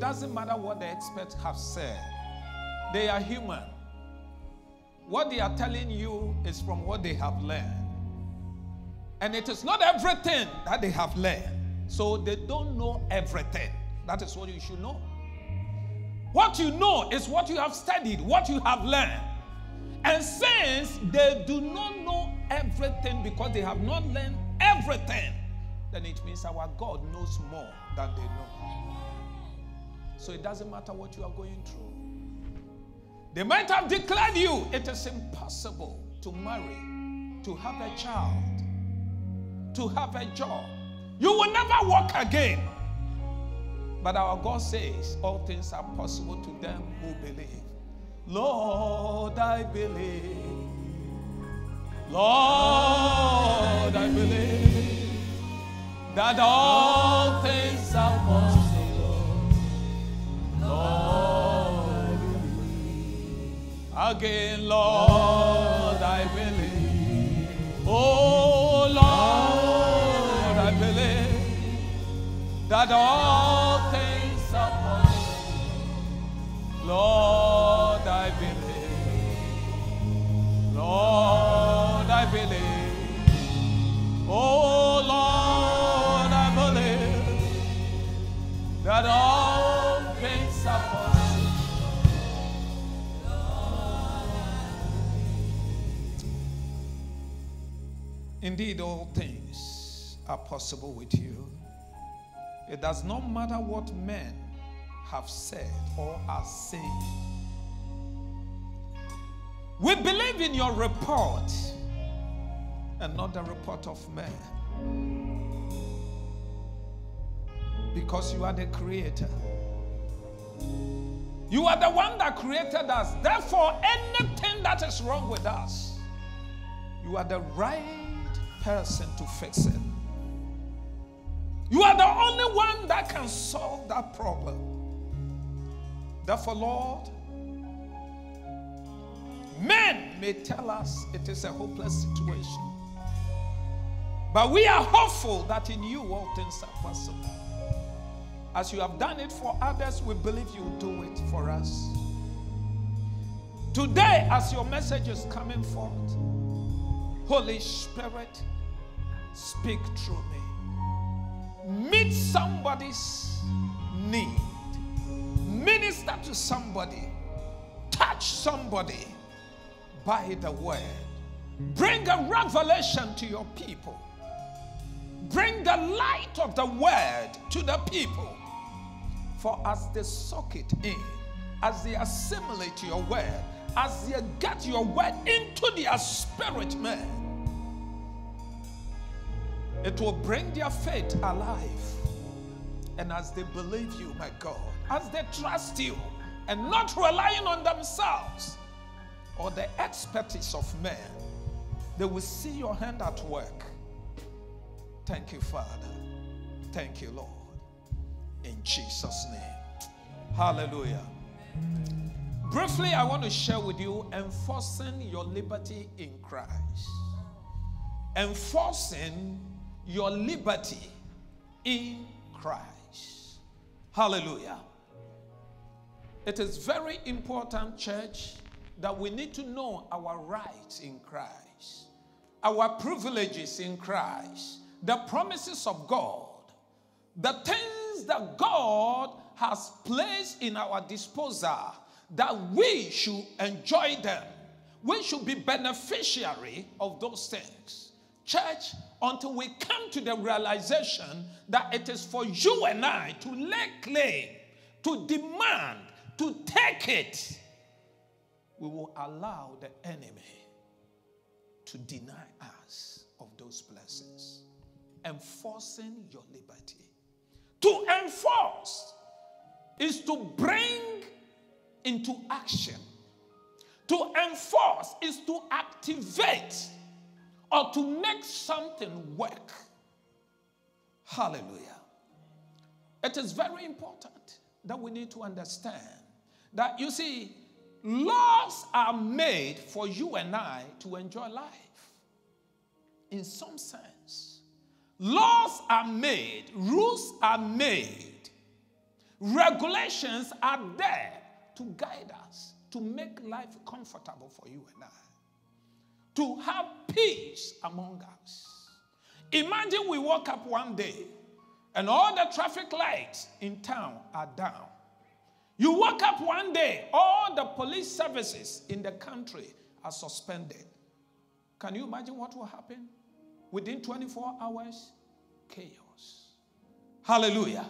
it doesn't matter what the experts have said, they are human. What they are telling you is from what they have learned. And it is not everything that they have learned. So they don't know everything. That is what you should know. What you know is what you have studied, what you have learned. And since they do not know everything because they have not learned everything, then it means our God knows more than they know. So it doesn't matter what you are going through. They might have declared you it is impossible to marry, to have a child, to have a job. You will never walk again. But our God says all things are possible to them who believe. Lord, I believe. Lord, I believe that all things are possible. Lord, again, Lord, I believe. Oh, Lord, I believe that all Indeed, all things are possible with you. It does not matter what men have said or are saying. We believe in your report and not the report of men. Because you are the creator. You are the one that created us. Therefore, anything that is wrong with us, you are the right person to fix it. You are the only one that can solve that problem. Therefore, Lord, men may tell us it is a hopeless situation. But we are hopeful that in you all things are possible. As you have done it for others, we believe you will do it for us. Today, as your message is coming forth, Holy Spirit, speak through me. Meet somebody's need. Minister to somebody. Touch somebody by the word. Bring a revelation to your people. Bring the light of the word to the people. For as they soak it in, as they assimilate your word, as they get your word into their spirit, man, it will bring their faith alive. And as they believe you, my God, as they trust you and not relying on themselves or the expertise of men, they will see your hand at work. Thank you, Father. Thank you, Lord. In Jesus' name. Hallelujah. Briefly, I want to share with you enforcing your liberty in Christ. Enforcing your liberty in Christ. Hallelujah. It is very important, church, that we need to know our rights in Christ, our privileges in Christ, the promises of God, the things that God has placed in our disposal that we should enjoy them. We should be beneficiary of those things. Church, until we come to the realization that it is for you and I to lay claim, to demand, to take it, we will allow the enemy to deny us of those blessings. Enforcing your liberty. To enforce is to bring into action. To enforce is to activate or to make something work. Hallelujah. It is very important that we need to understand that you see, laws are made for you and I to enjoy life. In some sense, laws are made, rules are made, regulations are there to guide us, to make life comfortable for you and I, to have peace among us. Imagine we woke up one day and all the traffic lights in town are down. You woke up one day, all the police services in the country are suspended. Can you imagine what will happen? Within 24 hours, chaos. Hallelujah.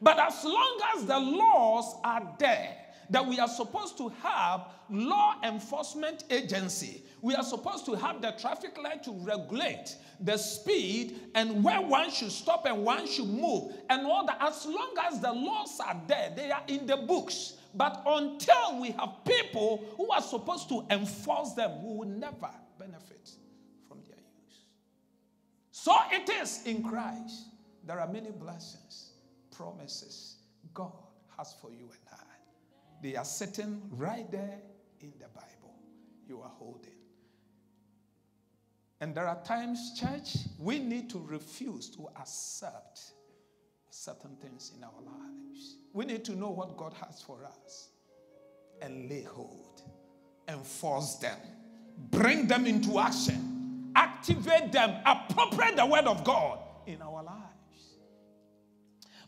But as long as the laws are there, that we are supposed to have law enforcement agency. We are supposed to have the traffic light to regulate the speed and where one should stop and one should move and all that. As long as the laws are there, they are in the books. But until we have people who are supposed to enforce them, we will never benefit from their use. So it is in Christ. There are many blessings, promises God has for you and I. They are sitting right there in the Bible you are holding. And there are times, church, we need to refuse to accept certain things in our lives. We need to know what God has for us and lay hold, enforce them, bring them into action, activate them, appropriate the word of God in our lives.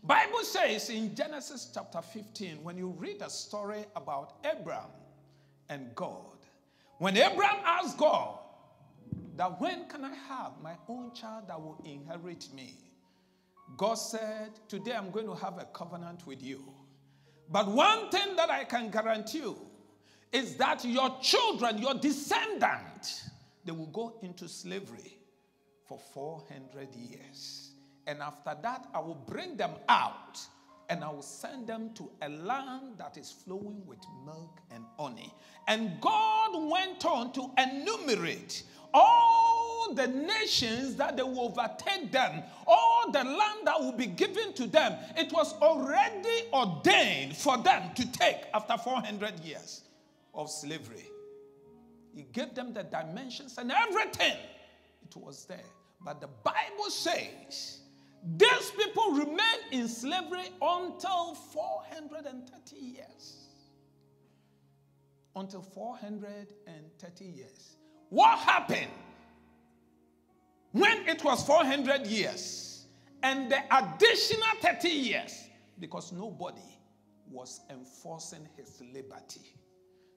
Bible says in Genesis chapter 15 when you read a story about Abraham and God, when Abraham asked God, that when can I have my own child that will inherit me? God said, Today I'm going to have a covenant with you. But one thing that I can guarantee you is that your children, your descendants, they will go into slavery for 400 years. And after that, I will bring them out and I will send them to a land that is flowing with milk and honey. And God went on to enumerate all the nations that they will overtake them, all the land that will be given to them, it was already ordained for them to take after 400 years of slavery. He gave them the dimensions and everything. It was there. But the Bible says these people remained in slavery until 430 years. Until 430 years. What happened when it was 400 years and the additional 30 years? Because nobody was enforcing his liberty.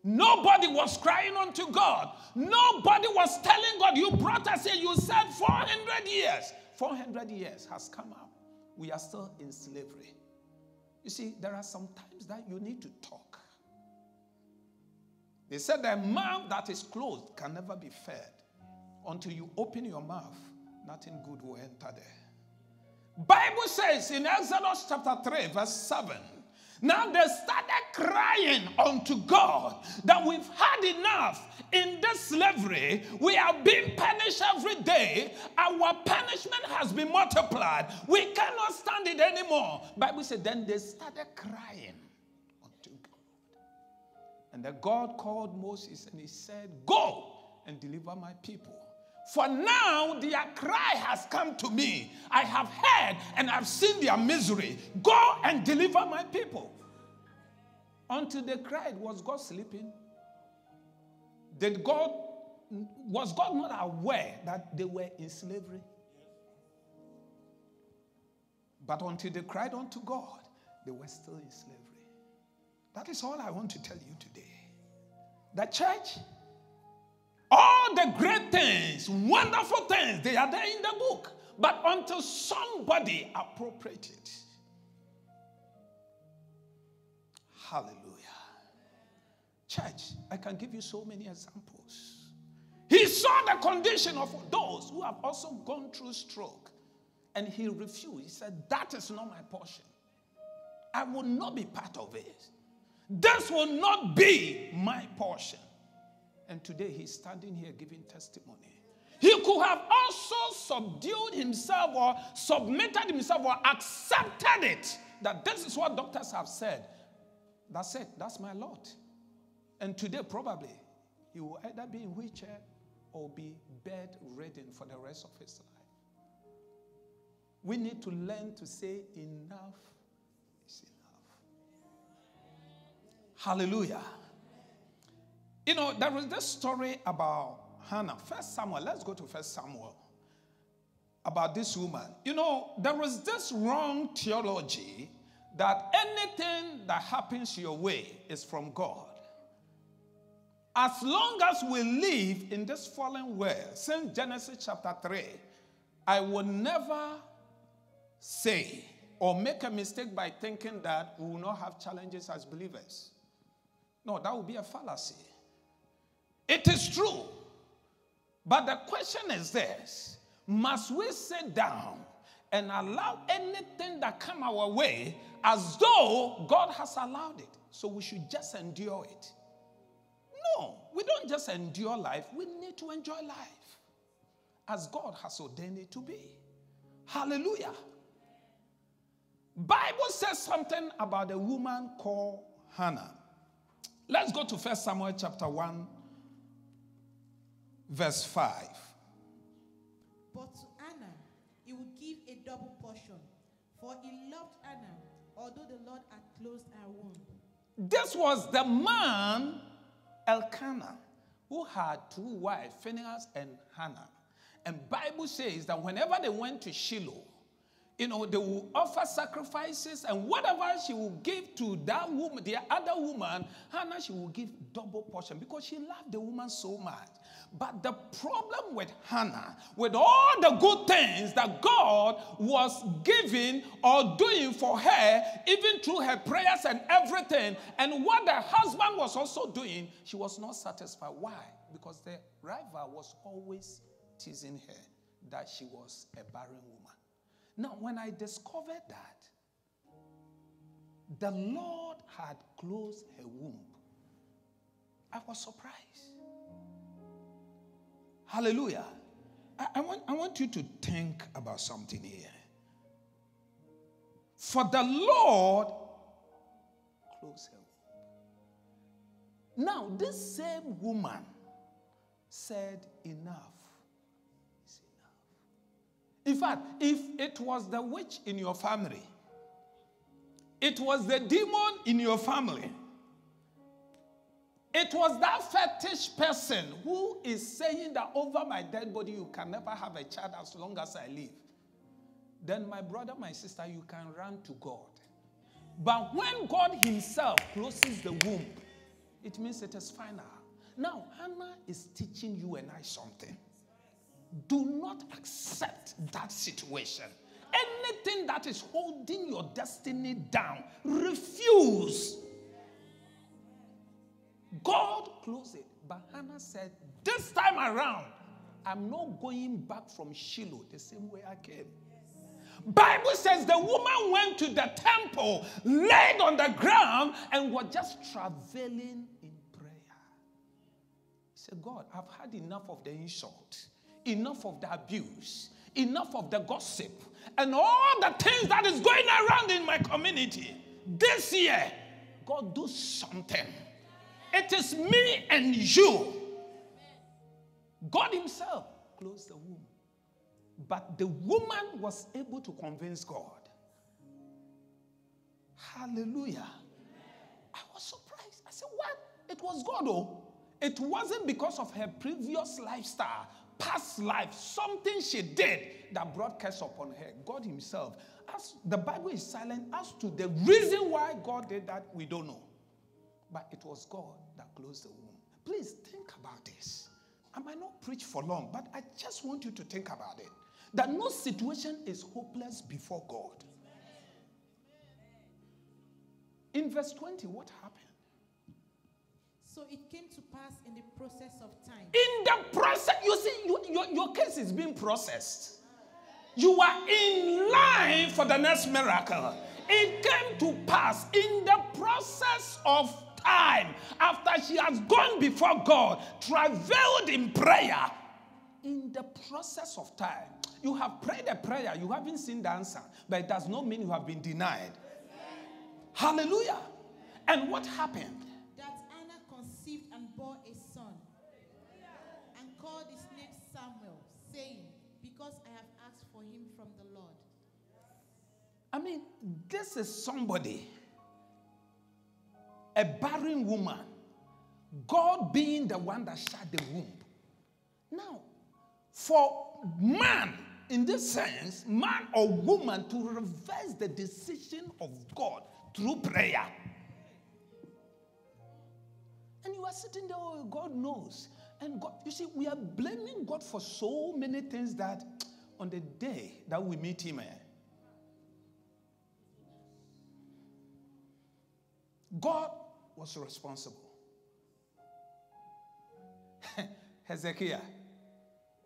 Nobody was crying unto God. Nobody was telling God, You brought us here, you said 400 years. 400 years has come up. We are still in slavery. You see, there are some times that you need to talk. They said the mouth that is closed can never be fed. Until you open your mouth, nothing good will enter there. Bible says in Exodus chapter 3, verse 7. Now they started crying unto God that we've had enough in this slavery. We are being punished every day. Our punishment has been multiplied. We cannot stand it anymore. Bible said then they started crying. Unto God. And the God called Moses and he said, Go and deliver my people. For now their cry has come to me. I have heard and I've seen their misery. Go and deliver my people. Until they cried, was God sleeping? Did God was God not aware that they were in slavery? But until they cried unto God, they were still in slavery. That is all I want to tell you today. The church, all the great things, wonderful things, they are there in the book. But until somebody appropriate it. Hallelujah. Church, I can give you so many examples. He saw the condition of those who have also gone through stroke and he refused. He said, That is not my portion. I will not be part of it. This will not be my portion. And today he's standing here giving testimony. He could have also subdued himself or submitted himself or accepted it that this is what doctors have said. That's it, that's my lot. And today, probably, he will either be in wheelchair or be bedridden for the rest of his life. We need to learn to say enough is enough. Hallelujah. You know, there was this story about Hannah. First Samuel. Let's go to First Samuel. About this woman. You know, there was this wrong theology that anything that happens your way is from God. As long as we live in this fallen world, since Genesis chapter 3, I will never say or make a mistake by thinking that we will not have challenges as believers. No, that would be a fallacy. It is true. But the question is this must we sit down and allow anything that come our way as though God has allowed it? So we should just endure it. No, we don't just endure life, we need to enjoy life as God has ordained it to be. Hallelujah. Bible says something about a woman called Hannah. Let's go to 1 Samuel chapter 1 verse 5. But to Hannah he would give a double portion, for he loved Hannah, although the Lord had closed her womb. This was the man Elkanah who had two wives, Peninnah and Hannah. And Bible says that whenever they went to Shiloh, you know, they will offer sacrifices, and whatever she will give to that woman, the other woman, Hannah, she will give double portion because she loved the woman so much. But the problem with Hannah, with all the good things that God was giving or doing for her, even through her prayers and everything, and what the husband was also doing, she was not satisfied. Why? Because the rival was always teasing her that she was a barren woman. Now, when I discovered that, the Lord had closed her womb, I was surprised. Hallelujah. I, I, want, I want you to think about something here. For the Lord closed her. Now, this same woman said, Enough in fact, if it was the witch in your family, it was the demon in your family, it was that fetish person who is saying that over my dead body you can never have a child as long as I live, then my brother, my sister, you can run to God. But when God Himself closes the womb, it means it is final. Now, Hannah is teaching you and I something. Do not accept that situation. Anything that is holding your destiny down, refuse. God closed it. But Hannah said, This time around, I'm not going back from Shiloh the same way I came. Bible says the woman went to the temple, laid on the ground, and was just traveling in prayer. He said, God, I've had enough of the insult enough of the abuse, enough of the gossip, and all the things that is going around in my community. This year, God do something. It is me and you. God Himself closed the womb. But the woman was able to convince God. Hallelujah. I was surprised. I said, What? It was God, oh. It wasn't because of her previous lifestyle past life, something she did that brought curse upon her. God Himself. As the Bible is silent as to the reason why God did that, we don't know. But it was God that closed the womb. Please think about this. I might not preach for long, but I just want you to think about it. That no situation is hopeless before God. In verse 20, what happened? So it came to pass in the process of time. In the process, you see, you, your, your case is being processed. You are in line for the next miracle. It came to pass in the process of time after she has gone before God, travelled in prayer, in the process of time, you have prayed a prayer, you haven't seen the answer, but it does not mean you have been denied. Hallelujah. And what happened? That Hannah conceived and bore a son and called his name Samuel, saying, Because I have asked for him from the Lord. I mean, this is somebody a barren woman, God being the one that shut the womb. Now, for man, in this sense, man or woman to reverse the decision of God through prayer. And you are sitting there, oh, God knows. And God, you see, we are blaming God for so many things that on the day that we meet Him, eh, God was responsible. Hezekiah,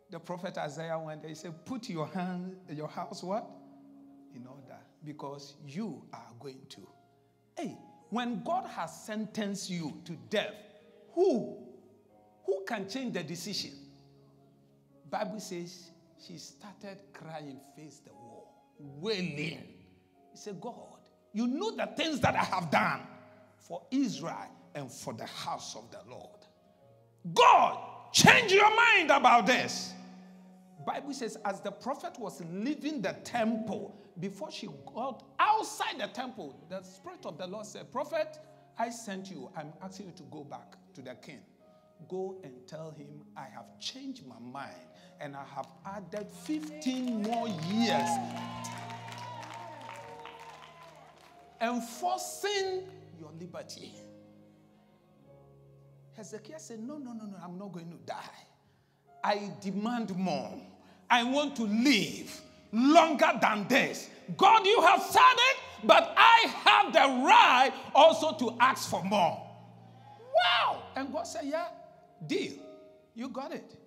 the prophet Isaiah went there, he said, Put your hand, your house what? In order, because you are going to. Hey, when God has sentenced you to death, who? Who can change the decision? Bible says she started crying, face the wall, wailing. He said, God, you know the things that I have done for Israel and for the house of the Lord. God, change your mind about this. Bible says, as the prophet was leaving the temple, before she got outside the temple, the Spirit of the Lord said, Prophet, I sent you. I'm asking you to go back to the king. Go and tell him, I have changed my mind and I have added 15 more years. Enforcing your liberty. Hezekiah said, No, no, no, no, I'm not going to die. I demand more. I want to live longer than this. God, you have said it, but I have the right also to ask for more. Wow. And God said, Yeah, deal. You got it.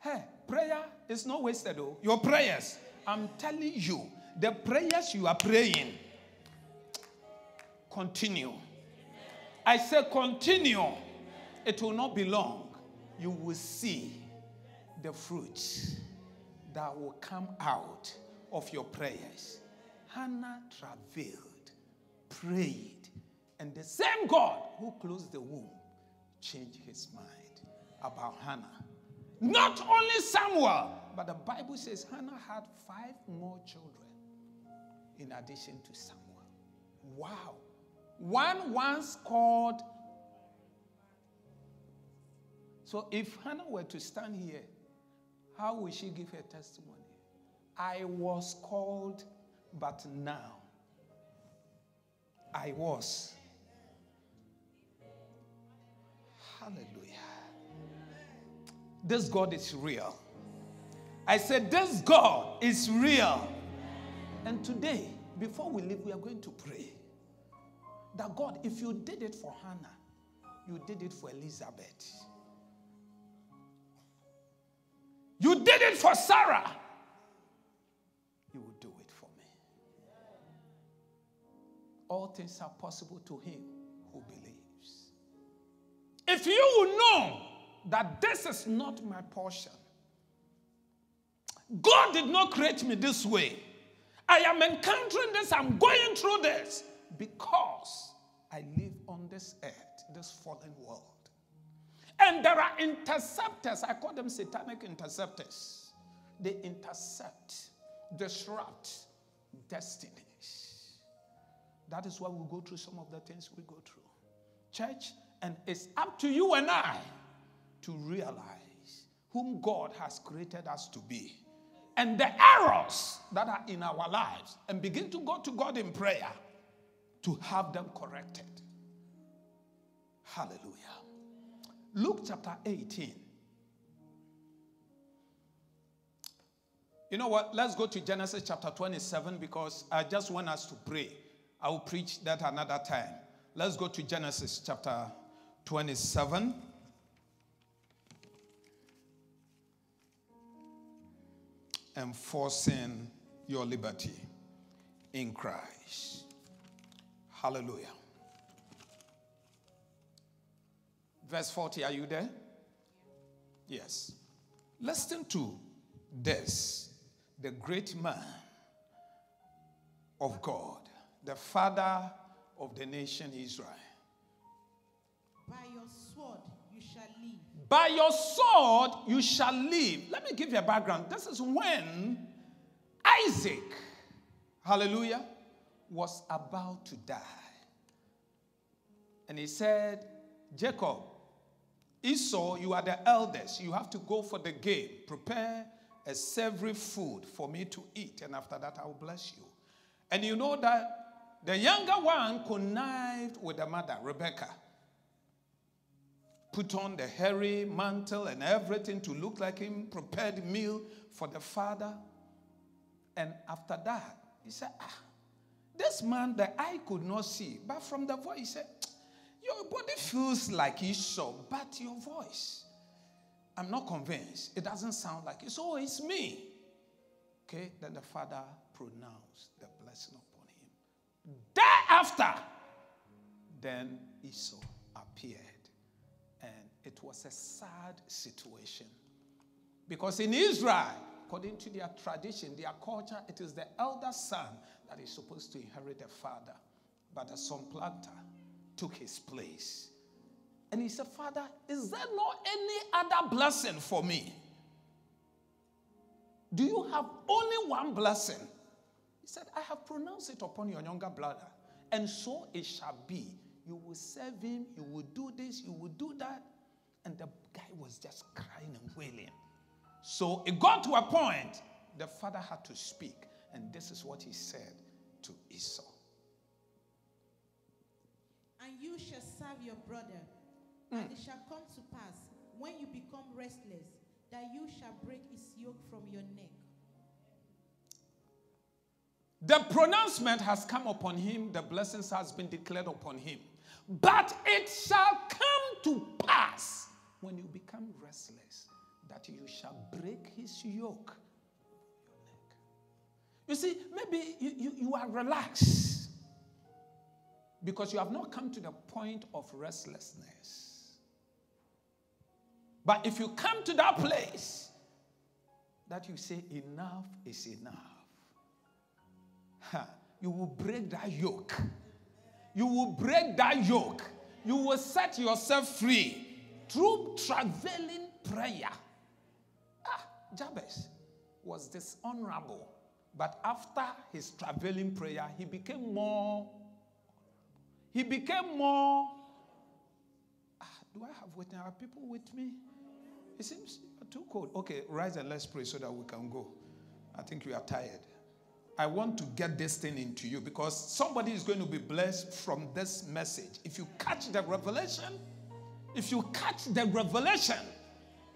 Hey, prayer is not wasted, though. Your prayers, I'm telling you, the prayers you are praying, continue. I say continue. It will not be long. You will see the fruits that will come out of your prayers. Hannah travailed, prayed, and the same God who closed the womb changed his mind about Hannah. Not only Samuel, but the Bible says Hannah had five more children in addition to Samuel. Wow. One once called. So if Hannah were to stand here, how will she give her testimony? I was called, but now I was. Hallelujah. This God is real. I said, This God is real. And today, before we leave, we are going to pray that God, if you did it for Hannah, you did it for Elizabeth. You did it for Sarah. You will do it for me. All things are possible to him who believes. If you will know that this is not my portion, God did not create me this way. I am encountering this, I'm going through this because I live on this earth, this fallen world. And there are interceptors, I call them satanic interceptors. They intercept, disrupt destinies. That is why we go through some of the things we go through. Church, and it's up to you and I to realize whom God has created us to be and the errors that are in our lives and begin to go to God in prayer to have them corrected. Hallelujah. Luke chapter 18. You know what? Let's go to Genesis chapter 27 because I just want us to pray. I will preach that another time. Let's go to Genesis chapter 27. Enforcing your liberty in Christ. Hallelujah. Verse 40, are you there? Yes. Listen to this the great man of God, the father of the nation Israel. By your sword you shall live. By your sword you shall live. Let me give you a background. This is when Isaac, hallelujah, was about to die. And he said, Jacob, Esau, you are the eldest. You have to go for the game. Prepare a savory food for me to eat. And after that, I will bless you. And you know that the younger one connived with the mother, Rebecca. Put on the hairy mantle and everything to look like him, prepared meal for the father. And after that, he said, Ah, this man that I could not see, but from the voice, he said, Your body feels like Esau, but your voice, I'm not convinced. It doesn't sound like it. So it's me. Okay, then the father pronounced the blessing upon him. Thereafter, then Esau appeared. And it was a sad situation. Because in Israel, according to their tradition, their culture, it is the elder son that is supposed to inherit the father. But the supplanter took his place. And he said, Father, is there not any other blessing for me? Do you have only one blessing? He said, I have pronounced it upon your younger brother, and so it shall be. You will serve him, you will do this, you will do that. And the guy was just crying and wailing. So it got to a point, the father had to speak. And this is what he said to Esau. And you shall serve your brother. Hmm. And it shall come to pass, when you become restless, that you shall break his yoke from your neck. The pronouncement has come upon him, the blessings has been declared upon him. But it shall come to pass when you become restless that you shall break his yoke. You see, maybe you, you, you are relaxed because you have not come to the point of restlessness. But if you come to that place that you say, enough is enough, ha, you will break that yoke. You will break that yoke. You will set yourself free through traveling prayer. Ah, Jabez was dishonorable, but after his traveling prayer, he became more. He became more. Ah, do I have with Are people with me? It seems too cold. Okay, rise and let's pray so that we can go. I think you are tired. I want to get this thing into you because somebody is going to be blessed from this message. If you catch the revelation, if you catch the revelation,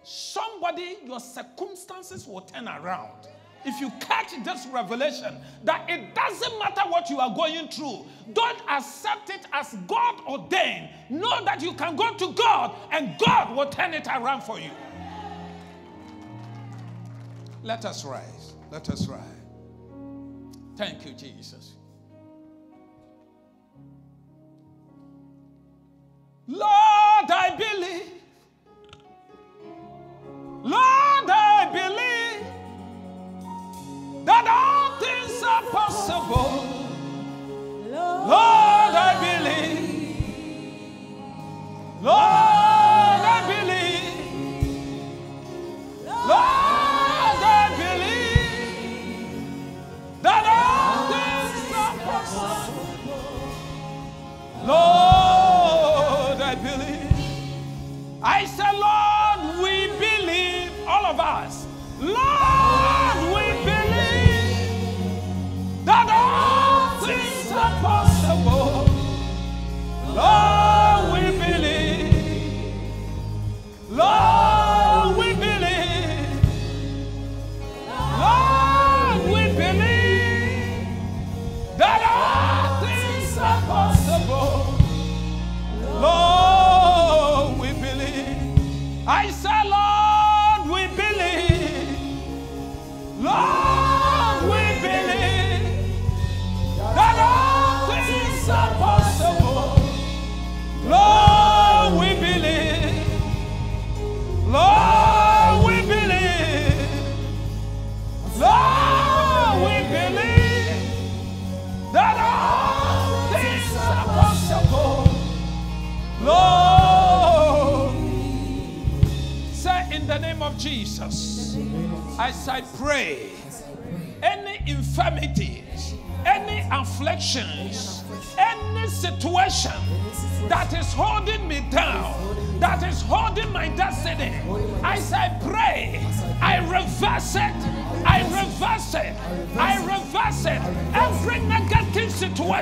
somebody, your circumstances will turn around. If you catch this revelation, that it doesn't matter what you are going through, don't accept it as God ordained. Know that you can go to God and God will turn it around for you. Let us rise. Let us rise. Thank you, Jesus. Lord, I believe. That all things are possible. Lord,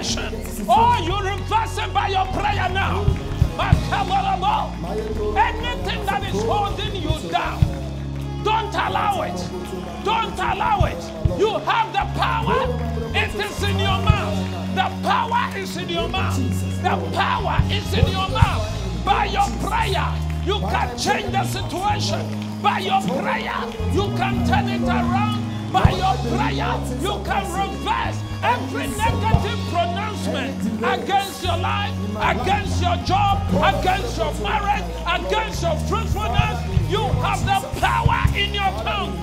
situation, oh, you reverse it by your prayer now. Anything that is holding you down, don't allow it. Don't allow it. You have the power. It is in your mouth. The power is in your mouth. The power is in your mouth. By your prayer, you can change the situation. By your prayer, you can turn it around. By your prayer, you can reverse every negative pronouncement against your life, against your job, against your marriage, against your fruitfulness. You have the power in your tongue.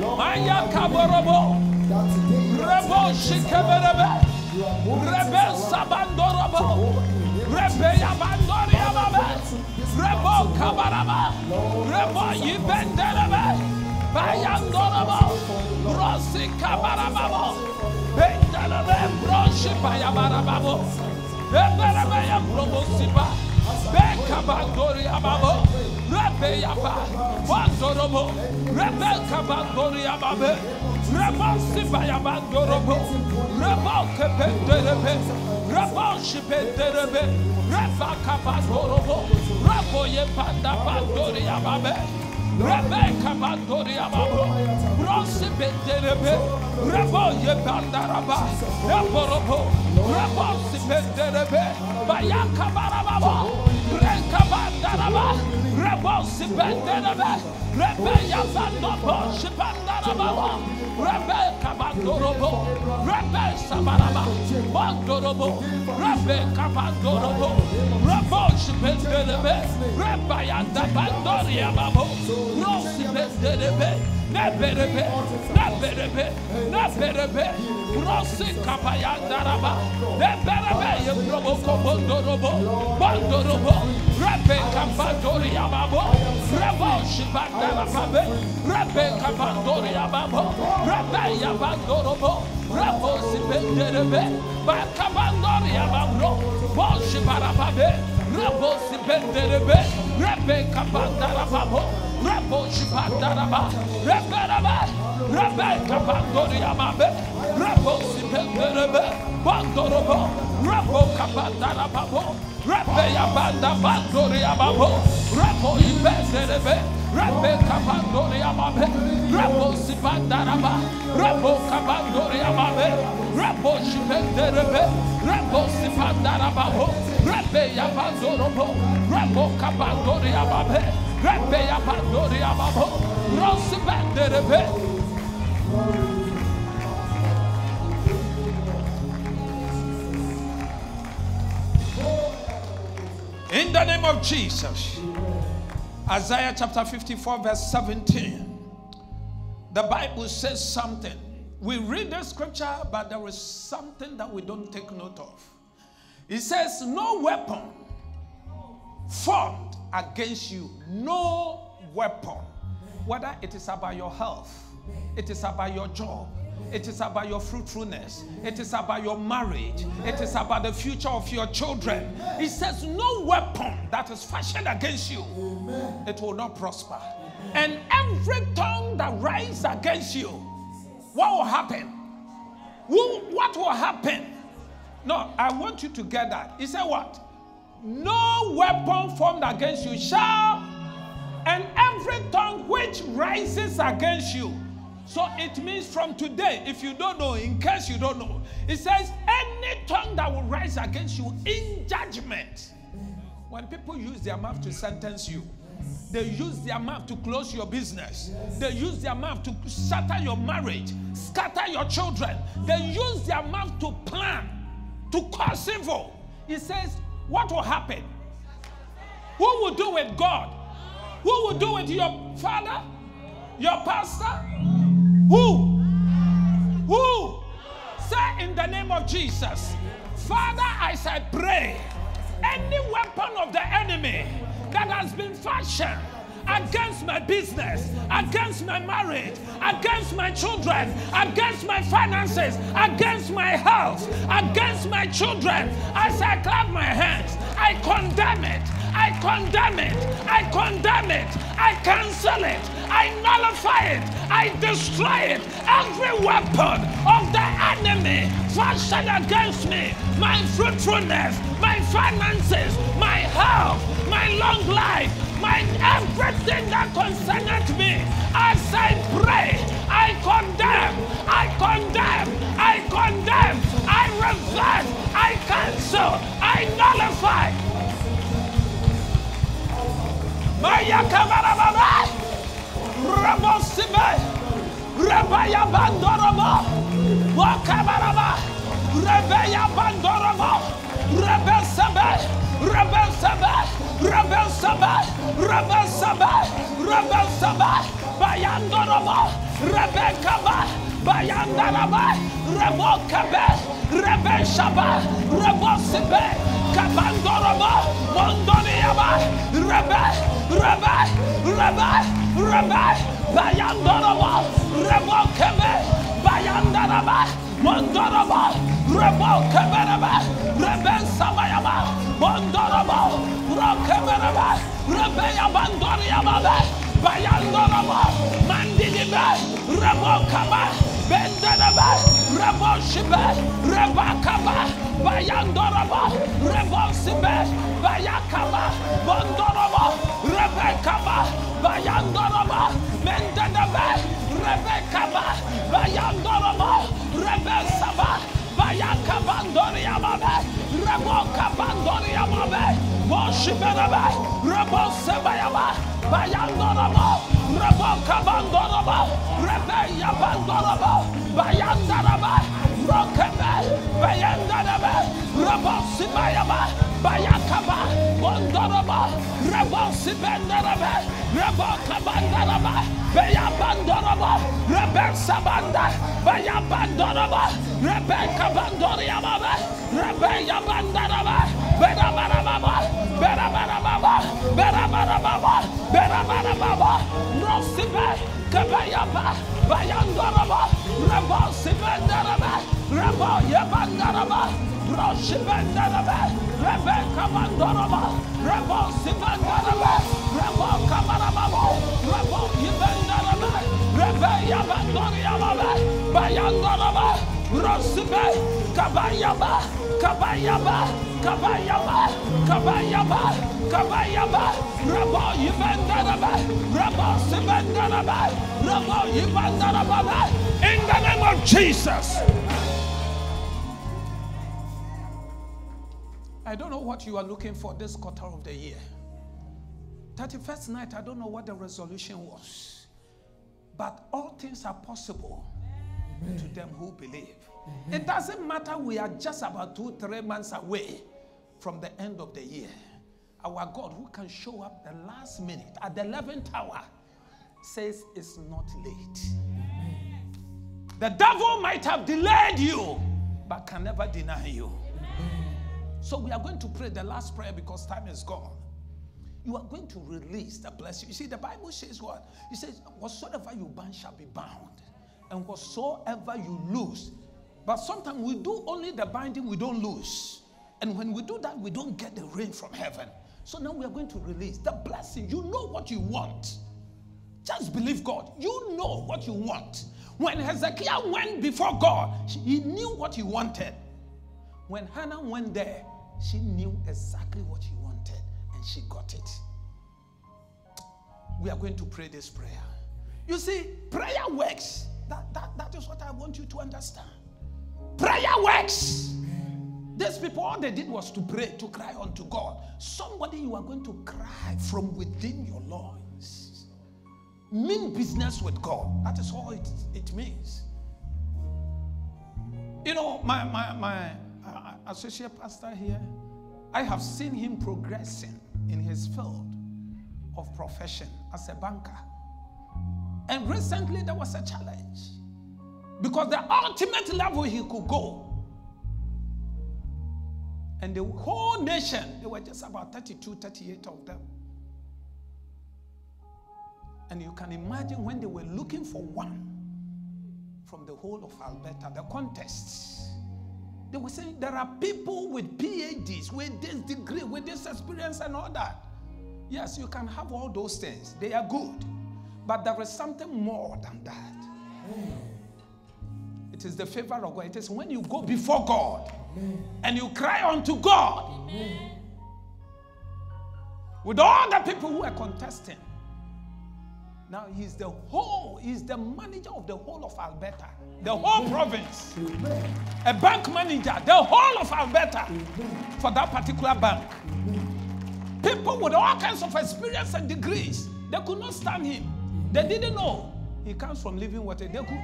Maya kaborobo, rebo shikeberebe, rebe sabandorobo, rebe yabandori yababe, rebo kabaraba, rebo yibenderebe, bayandorobo, brosi kabarababo, benderebe, broshi bayabarababo, eberebe yambrobo siba, beka bandori yababo, rebe yaba, bandorobo, rebe kabandori yababe, rebo siba yabandorobo, rebo kependerebe, rebo shipenderebe, reba kabandorobo, Rebecca Bandoria Babo, Bronze Benderebe, Rebo Yebandaraba, Reborobo, Rebo Sibenderebe, Bayaka Barababo, Renka Bandaraba, Rebo Sibenderebe, Rebe Yabandobo, Shibandarababo, Rebecca Bandorobo, Rebe Sabaraba, Bandorobo, Rebecca Bandorobo, Rebo Sibenderebe, Reba Yanda Bandoria Babo, Rosi Benderebe, Neberebe, Neberebe, Neberebe, Rosi Kapayandaraba, Neberebe, Yebroboko Bondorobo, Bondorobo, Rebe Kapandoria Babo, Rebo Shibandarababe, Rebe Kapandoria Babo, Rebe Yabandorobo, Rebo Sibenderebe, Bakabandoria Babro, Boshibarababe, Rebo Sibenderebe, Rebe Kapandarababo, Rebo Shibandaraba, Reberebe, Rebe Kapandoria Babe, Rebo Sibenderebe, Bandorobo, Rebo Kapandarababo, Rebe Yabanda Bandoria Babo, Rebo Ibenderebe, Rebe Kapandoria Babe, Rebo Sibandaraba, Rebo Kapandoria Babe, Rebo Shibenderebe, Rebo Sibandarababo, Rebe Yabandorobo, Rebo Kapandoria In the name of Jesus. Isaiah chapter 54, verse 17. The Bible says something. We read the scripture, but there is something that we don't take note of. It says, No weapon formed against you, no weapon. Whether it is about your health, it is about your job, it is about your fruitfulness. It is about your marriage. It is about the future of your children. It says, No weapon that is fashioned against you, it will not prosper. And every tongue that rises against you, what will happen? What will happen? No, I want you to get that. He said, What? No weapon formed against you shall, and every tongue which rises against you so it means from today, if you don't know, in case you don't know, it says any tongue that will rise against you in judgment. When people use their mouth to sentence you, they use their mouth to close your business. They use their mouth to shatter your marriage, scatter your children. They use their mouth to plan, to cause evil. It says, what will happen? Who will do it? God. Who will do it? Your father? Your pastor? Who? Who? Say in the name of Jesus. Father, as I pray, any weapon of the enemy that has been fashioned against my business, against my marriage, against my children, against my finances, against my health, against my children. As I clap my hands, I condemn it. I condemn it. I condemn it. I cancel it. I nullify it. I destroy it. Every weapon of the enemy fashioned against me, my fruitfulness, my finances, my health, my long life, my everything that concerneth me. As I pray, I condemn, I condemn, I condemn, I reverse, I cancel, I nullify. Maya kabarababa, rabosibe, rebaya bandorobo, wakabaraba, rebeya bandorobo, rebesebe, rebesebe, rebesebe, rebesebe, rebesebe, bayandorobo, rebekaba, bayandaraba, rebokabe, rebeshaba, rebosibe, kabandorobo, mondoniaba, rebe, rebe, rebe, rebe, bayandorobo, rebokebe, bayandaraba, mondorobo, rebokeberebe, rebe sabayaba, Rebeya bandorya babe. Bayandora mo. Mandili be. Rebo kaba. Bendere be. Rebo şibe. Reba kaba. Bayandora mo. Rebo sibe. Bayakaba. Bondora mo. Rebe kaba. Bayandora mo. Mendere be. Rebe kaba. Bayandora mo. Rebe sabah. Bayaka bandori yamabe. Rebo kabandori yamabe. Boşibereme, Rebon Sebayama, Bayandorama, Rebon Kabandorama, Rebe Yapandorama, Bayandarama, Rokeme, Bayandarama, Rebon Sibayama, Bayakaba, Bondorama, Rebon Sibendarama, Rebon Kabandarama, Beyabandorama, Rebe Sabanda, Bayabandorama, Rebe Kabandorama, Rebe Yabandarama, rosibe, kebayaba, bayandorobo, rebosibendaraba, reboyebandaraba, roshibendaraba, rebekabandorobo, rebosibendaraba, rebokabarababo, reboyibendaraba, rebeyabandoriababe, bayandorobo, rosibe, kabayaba, kabayaba, kabayaba, kabayaba, kabayaba, rabo yibandaraba, rabo sibandaraba, rabo yibandaraba. In the name of Jesus. I don't know what you are looking for this quarter of the year. 31st night, I don't know what the resolution was. But all things are possible to them who believe. It doesn't matter, we are just about two, three months away from the end of the year. Our God, who can show up the last minute at the 11th hour, says it's not late. The devil might have delayed you, but can never deny you. So we are going to pray the last prayer because time is gone. You are going to release the blessing. You see, the Bible says what? It says, Whatsoever you bind shall be bound, and whatsoever you lose. But sometimes we do only the binding, we don't lose. And when we do that, we don't get the rain from heaven. So now we are going to release the blessing. You know what you want. Just believe God. You know what you want. When Hezekiah went before God, he knew what he wanted. When Hannah went there, she knew exactly what she wanted and she got it. We are going to pray this prayer. You see, prayer works. That, that, that is what I want you to understand. Prayer works. These people, all they did was to pray, to cry unto God. Somebody you are going to cry from within your loins. Mean business with God. That is all it, it means. You know, my, my, my uh, associate pastor here, I have seen him progressing in his field of profession as a banker. And recently there was a challenge because the ultimate level he could go. And the whole nation, there were just about 32, 38 of them. And you can imagine when they were looking for one from the whole of Alberta, the contests. They were saying there are people with PhDs, with this degree, with this experience, and all that. Yes, you can have all those things, they are good. But there is something more than that. It is the favor of God. It is when you go before God and you cry unto God with all the people who are contesting. Now he's the whole, he's the manager of the whole of Alberta, the whole province. A bank manager, the whole of Alberta for that particular bank. People with all kinds of experience and degrees, they could not stand him. They didn't know he comes from living water. They could.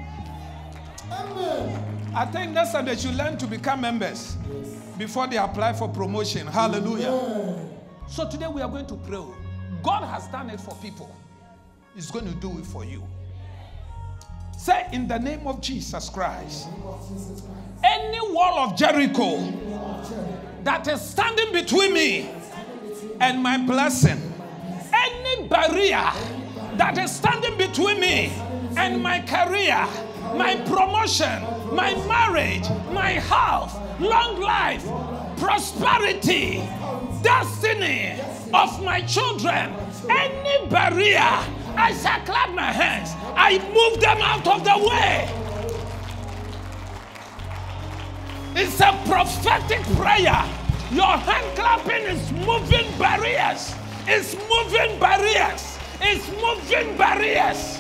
I think that's how they should learn to become members before they apply for promotion. Hallelujah. So today we are going to pray. God has done it for people. He's going to do it for you. Say in the name of Jesus Christ. Any wall of Jericho that is standing between me and my blessing, any barrier that is standing between me and my career, my promotion, my marriage, my health, long life, prosperity, destiny of my children, any barrier, I shall clap my hands. I move them out of the way. It's a prophetic prayer. Your hand clapping is moving barriers. It's moving barriers. It's moving barriers.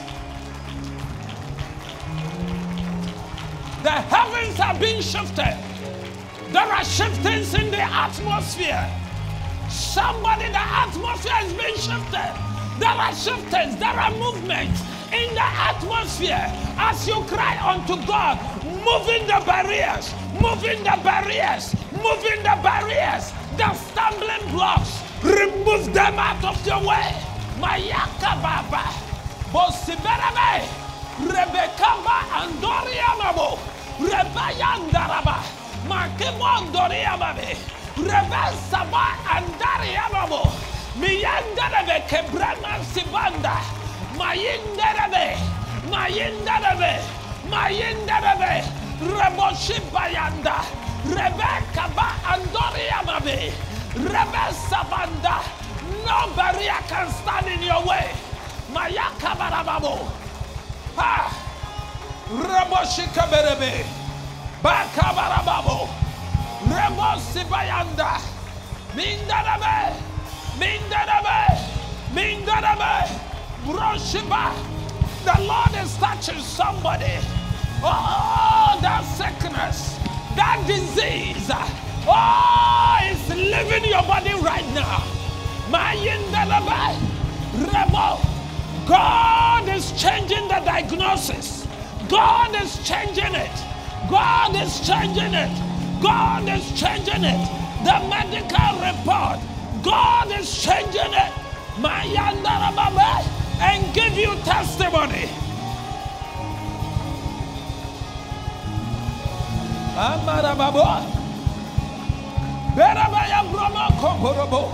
The heavens are being shifted. There are shiftings in the atmosphere. Somebody, the atmosphere is being shifted. There are shiftings, there are movements in the atmosphere as you cry unto God, moving the barriers, moving the barriers, moving the barriers, the stumbling blocks. Remove them out of your way. Mayaka Baba, Bosiberebe, Rebecca Andoria Mabo, Rebayandaraba, Makimondoria Babe, Rebe Saba Andaria Mabo, Miyandarebe Kebrana Sibanda, Mayindarebe, Mayindarebe, Mayindarebe, Reboshibayanda, Rebecca Ba Andoria Babe, Rebe Sabanda, no barrier can stand in your way. Mayaka Barababo. Ha! Raboshika Berebe. Baka Barababo. Rebosi Bayanda. Mindarabe. Mindarabe. Mindarabe. Roshiba. The Lord is touching somebody. Oh, that sickness, that disease. Oh, it's leaving your body right now. Mayindalabai. Rebo. God is changing the diagnosis. God is changing it. God is changing it. God is changing it. The medical report. God is changing it. And give you testimony. Berabaya bromo.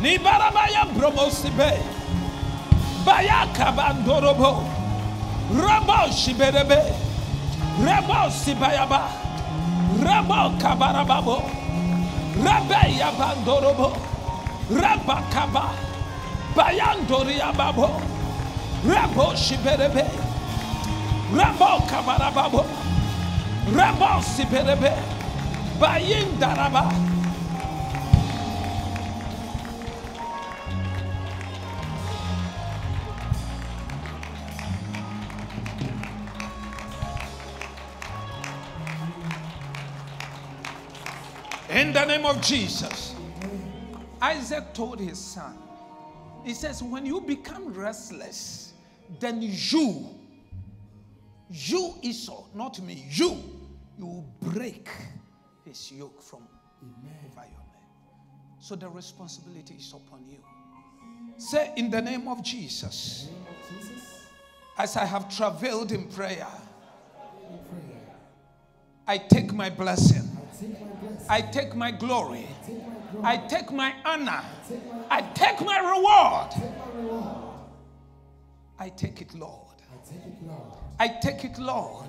Ni barabaya bromo sibe. Baya kabandorobo. Rabo shiberebe. Rabo sibayaba. Rabo kabarababo. Rabe yabandorobo. Rabakaba. Bayandoriababo. Rabo shiberebe. Rabo kabarababo. Rabo siberebe. Bayindaraba. Name of Jesus, Isaac told his son, he says, when you become restless, then you, you Esau, not me, you, you will break his yoke from over your neck. So the responsibility is upon you. Say, in the name of Jesus, as I have traveled in prayer, I take my blessing. I take my glory. I take my honor. I take my reward. I take it, Lord. I take it, Lord.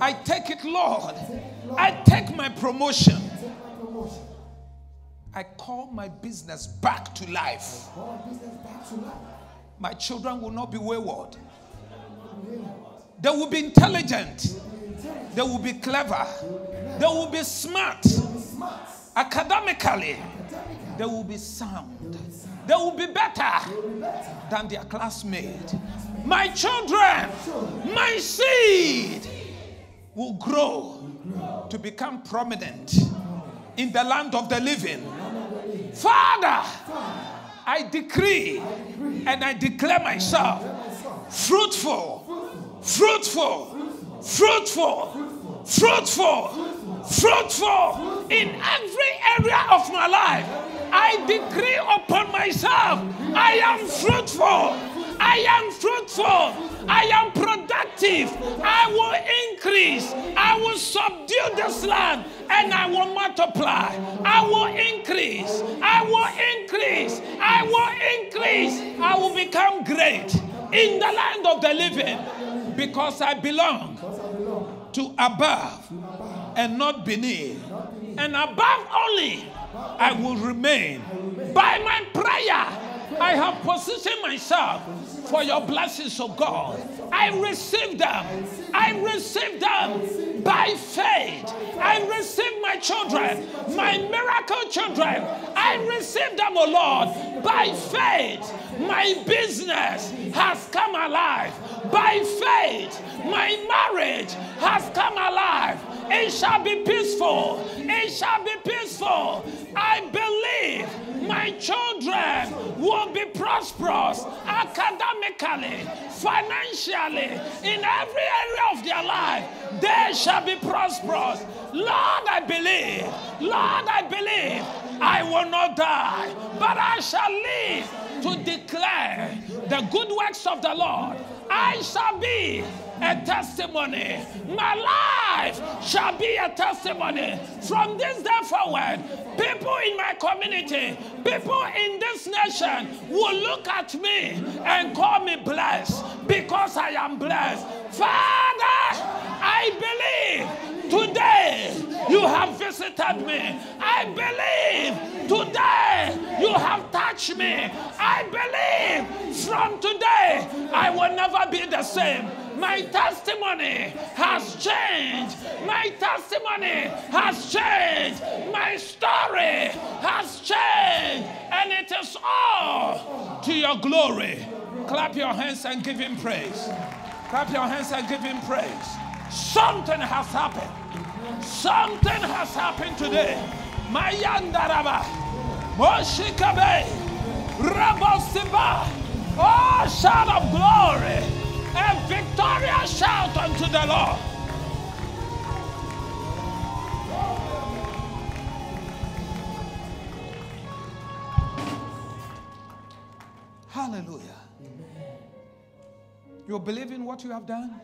I take it, Lord. I take my promotion. I call my business back to life. My children will not be. Wayward. They will be intelligent. They will be clever. They will be smart. Academically, they will be sound. They will be better Will be better. than their classmate. My children, my seed will grow to become prominent in the land of the living. Father, I decree and I declare myself fruitful, fruitful, fruitful, fruitful, fruitful in every area of my life. I decree upon myself, I am fruitful. I am fruitful. I am productive. I will increase. I will subdue this land and I will multiply. I will increase. I will increase. I will increase. I will become great in the land of the living because I belong to above and not beneath. And above only, I will remain. By my prayer, I have positioned myself for your blessings, of God. I receive them. I receive them by faith. I receive my children, my miracle children. I receive them, oh Lord, by faith. My business has come alive. By faith, my marriage has come alive. It shall be peaceful. It shall be peaceful. I believe my children will be prosperous academically, financially, in every area of their life. They shall be prosperous. Lord, I believe. Lord, I believe. I will not die, but I shall live to declare the good works of the Lord. I shall be a testimony. My life shall be a testimony. From this day forward, people in my community, people in this nation will look at me and call me blessed because I am blessed. Father, I believe today you have visited me. I believe today you have touched me. I believe from today I will never be the same. My testimony has changed. My testimony has changed. My story has changed. And it is all to your glory. Clap your hands and give him praise. Clap your hands and give him praise. Something has happened. Something has happened today. Mayandaraba. Moshikabe. Rabosiba. Oh, shout of glory. A victorious shout unto the Lord. Hallelujah. You believe in what you have done?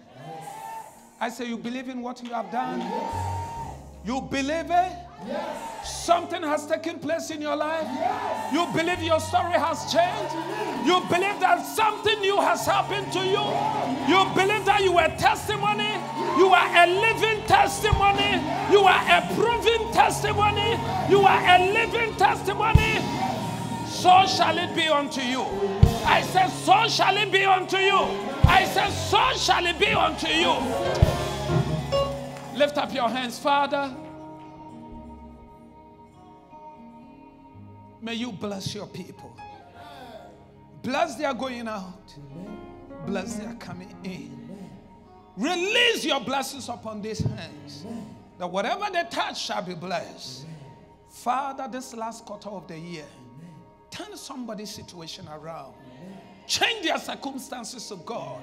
I say, You believe in what you have done? You believe it? Something has taken place in your life? You believe your story has changed? You believe that something new has happened to you? You believe that you are testimony? You are a living testimony? You are a proven testimony? You are a living testimony? So shall it be unto you. I said, So shall it be unto you. I said, So shall it be unto you. Lift up your hands, Father. May you bless your people. Bless their going out. Bless their coming in. Release your blessings upon these hands. That whatever they touch shall be blessed. Father, this last quarter of the year, turn somebody's situation around. Change their circumstances of God.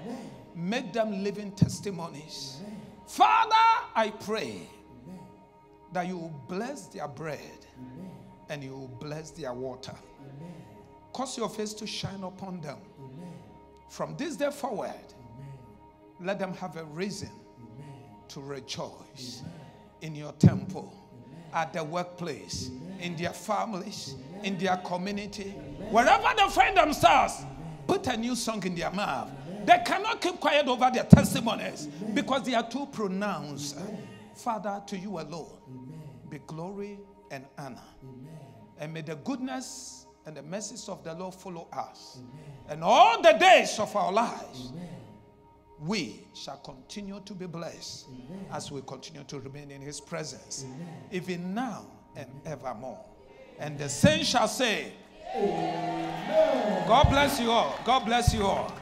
Make them living testimonies. Father, I pray that you will bless their bread and you will bless their water. Cause your face to shine upon them. From this day forward, let them have a reason to rejoice in your temple, at the workplace, in their families, in their community, wherever they find themselves. Put a new song in their mouth. They cannot keep quiet over their testimonies because they are too pronounced. Father, to you alone be glory and honor. And may the goodness and the mercies of the Lord follow us. And all the days of our lives, we shall continue to be blessed as we continue to remain in his presence, even now and evermore. And the saints shall say, God bless you all. God bless you all.